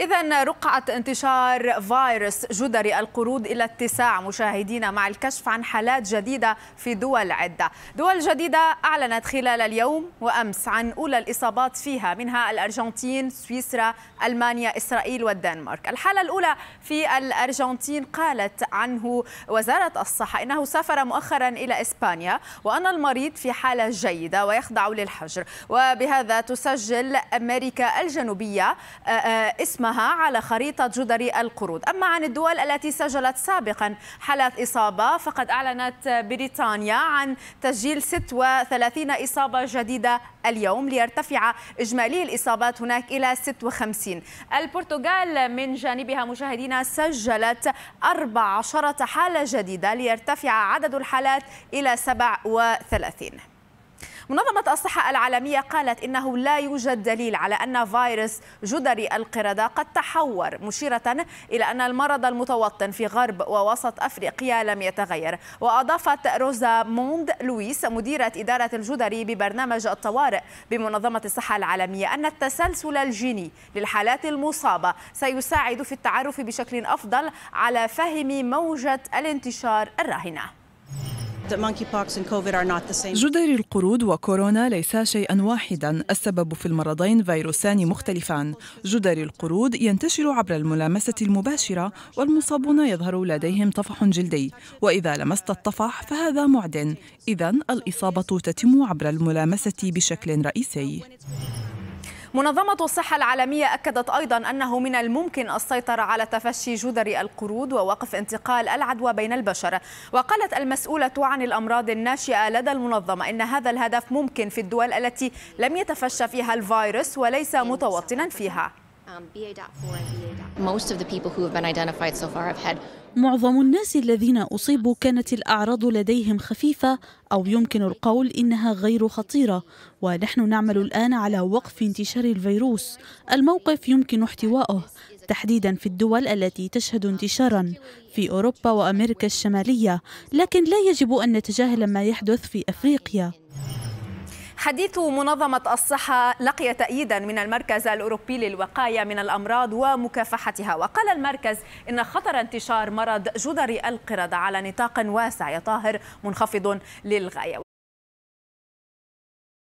إذا رقعة انتشار فيروس جدري القرود إلى اتساع مشاهدينا مع الكشف عن حالات جديدة في دول عدة. دول جديدة أعلنت خلال اليوم وأمس عن أولى الإصابات فيها منها الأرجنتين سويسرا ألمانيا إسرائيل والدنمارك. الحالة الأولى في الأرجنتين قالت عنه وزارة الصحة إنه سافر مؤخرا إلى إسبانيا وأن المريض في حالة جيدة ويخضع للحجر. وبهذا تسجل أمريكا الجنوبية اسم اسمها على خريطة جدري القرود. أما عن الدول التي سجلت سابقا حالات إصابة فقد أعلنت بريطانيا عن تسجيل 36 إصابة جديدة اليوم ليرتفع إجمالي الإصابات هناك إلى 56 البرتغال من جانبها مشاهدينا سجلت 14 حالة جديدة ليرتفع عدد الحالات إلى 37 منظمة الصحة العالمية قالت إنه لا يوجد دليل على أن فيروس جدري القردة قد تحور مشيرة إلى أن المرض المتوطن في غرب ووسط أفريقيا لم يتغير. وأضافت روزا موند لويس مديرة إدارة الجدري ببرنامج الطوارئ بمنظمة الصحة العالمية أن التسلسل الجيني للحالات المصابة سيساعد في التعرف بشكل أفضل على فهم موجة الانتشار الراهنة. جدري القرود وكورونا ليسا شيئا واحدا. السبب في المرضين فيروسان مختلفان. جدري القرود ينتشر عبر الملامسة المباشرة والمصابون يظهر لديهم طفح جلدي. وإذا لمست الطفح فهذا معدن. إذا الإصابة تتم عبر الملامسة بشكل رئيسي. منظمة الصحة العالمية أكدت أيضا أنه من الممكن السيطرة على تفشي جدري القرود ووقف انتقال العدوى بين البشر. وقالت المسؤولة عن الأمراض الناشئة لدى المنظمة إن هذا الهدف ممكن في الدول التي لم يتفشى فيها الفيروس وليس متوطنا فيها. Most of the people who have been identified so far have had معظم الناس الذين أصيبوا كانت الأعراض لديهم خفيفة أو يمكن القول إنها غير خطيرة ونحن نعمل الآن على وقف انتشار الفيروس. الموقف يمكن احتوائه تحديدا في الدول التي تشهد انتشارا في أوروبا وأمريكا الشمالية لكن لا يجب أن نتجاهل ما يحدث في أفريقيا. حديث منظمة الصحة لقي تأييدا من المركز الأوروبي للوقاية من الأمراض ومكافحتها. وقال المركز إن خطر انتشار مرض جدري القردة على نطاق واسع يا طاهر منخفض للغاية.